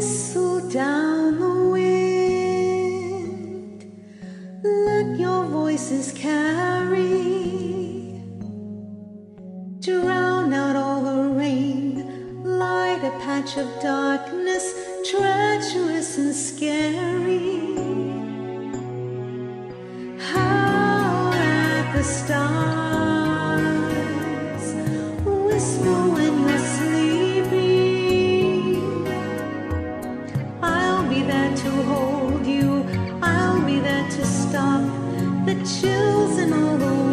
Whistle down the wind, let your voices carry, drown out all the rain, light a patch of darkness, treacherous and scary. The chills and all the.